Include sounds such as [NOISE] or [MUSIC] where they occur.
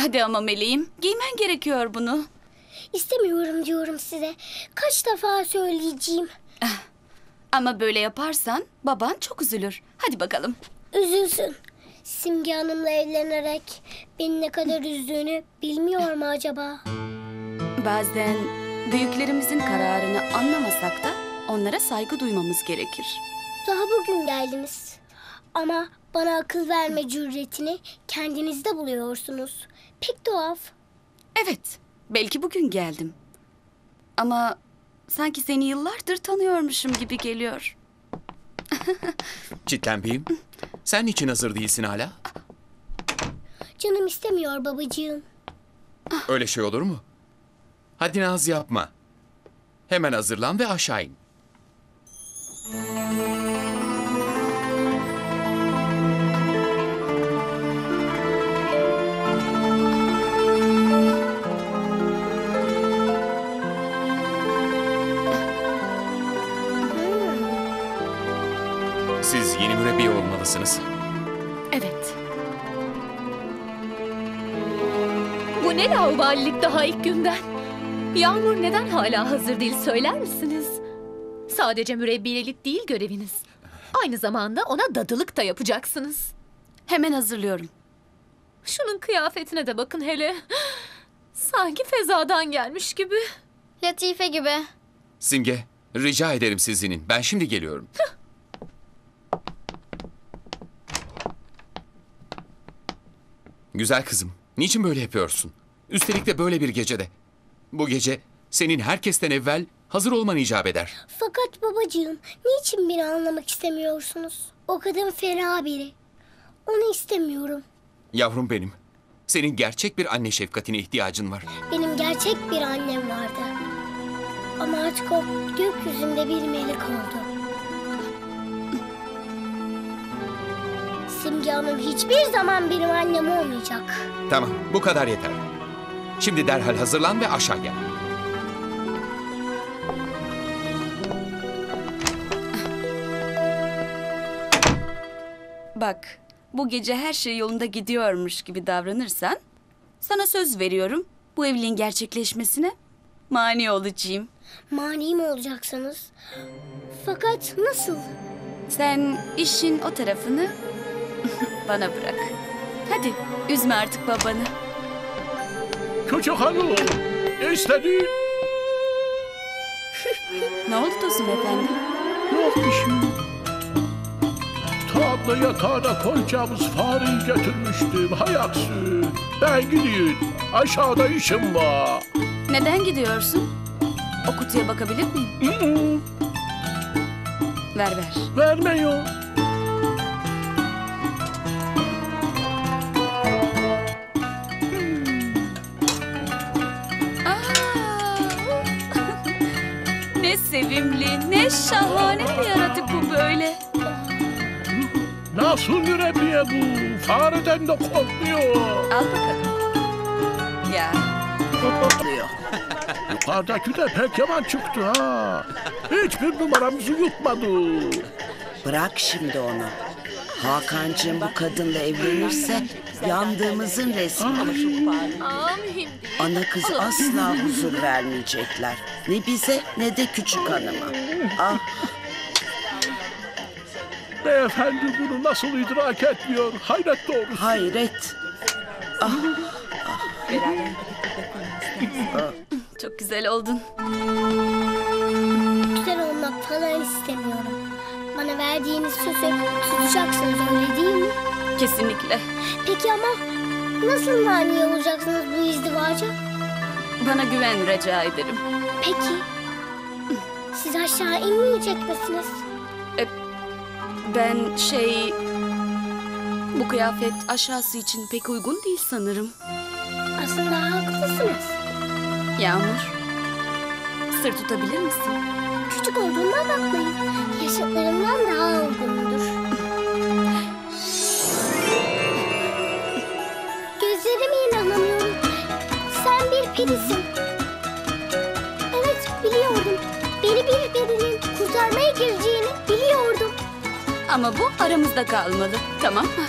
Hadi ama meleğim, giymen gerekiyor bunu. İstemiyorum diyorum size. Kaç defa söyleyeceğim. Ama böyle yaparsan baban çok üzülür. Hadi bakalım. Üzülsün. Simge Hanım'la evlenerek beni ne kadar üzdüğünü bilmiyor mu acaba? Bazen büyüklerimizin kararını anlamasak da onlara saygı duymamız gerekir. Daha bugün geldiniz. Ama bana akıl verme cüretini kendinizde buluyorsunuz. Pek tuhaf. Evet, belki bugün geldim. Ama sanki seni yıllardır tanıyormuşum gibi geliyor. [LAUGHS] Çitlenbeyim. Sen niçin hazır değilsin hala? Canım istemiyor babacığım. Öyle şey olur mu? Hadi naz yapma. Hemen hazırlan ve aşağı in. Siz yeni mürebbiye olmalısınız. Evet, Bu ne laubalilik daha ilk günden? Yağmur neden hala hazır değil söyler misiniz? Sadece mürebbiyelik değil göreviniz. Aynı zamanda ona dadılık da yapacaksınız. hemen hazırlıyorum. Şunun kıyafetine de bakın hele. Sanki fezadan gelmiş gibi. Latife gibi. Simge, rica ederim sizinin. Ben şimdi geliyorum. Güzel kızım, niçin böyle yapıyorsun? Üstelik de böyle bir gecede. Bu gece senin herkesten evvel hazır olman icap eder. Fakat babacığım niçin beni anlamak istemiyorsunuz? O kadın fena biri. Onu istemiyorum. Yavrum benim, senin gerçek bir anne şefkatine ihtiyacın var. Benim gerçek bir annem vardı. Ama artık o gökyüzünde bir melek oldu. Simge Hanım hiçbir zaman benim annem olmayacak. Tamam, bu kadar yeter. Şimdi derhal hazırlan ve aşağı gel. Bak, bu gece her şey yolunda gidiyormuş gibi davranırsan... ...sana söz veriyorum bu evliliğin gerçekleşmesine mani olacağım. Mani mi olacaksınız? Fakat nasıl? Sen işin o tarafını bana bırak. Hadi üzme artık babanı. Küçük hanım, istedi. Ne oldu Tosun efendi? Yok bir şey. Tam da yatağına koyacağımız fareyi getirmiştim. Hay aksi. Ben gideyim. Aşağıda işim var. Neden gidiyorsun? O kutuya bakabilir miyim? Ver ver. Vermiyor. Sevimli, ne şahane bir yaratık bu böyle. Nasıl mürebbiye bu? Fareden de korkmuyor. Al bakalım. Ya [LAUGHS] Yukarıdaki de pek yaman çıktı ha. Hiçbir numaramızı yutmadı. Bırak şimdi onu. Hakan'cığım bu kadınla evlenirse yandığımızın resmi. Amin. Ana kız asla huzur vermeyecekler. Ne bize ne de küçük hanıma. Ah Beyefendi bunu nasıl idrak etmiyor? Hayret doğrusu. hayret. çok güzel oldun. Güzel olmak falan istemiyorum. Bana verdiğiniz sözü tutacaksınız öyle değil mi? Kesinlikle. Peki ama nasıl mani olacaksınız bu izdivaca? Bana güven rica ederim. Peki siz aşağı inmeyecek misiniz? Ben şey... Bu kıyafet aşağısı için pek uygun değil sanırım. Aslında haklısınız. Yağmur, sır tutabilir misin? Küçük olduğundan bakmayın. Yaşıtlarımdan daha olgundur. Gözlerime inanamıyorum. Sen bir perisin. Evet biliyordum. Beni bir perinin kurtarmaya geleceğini biliyordum. Ama bu aramızda kalmalı, tamam mı?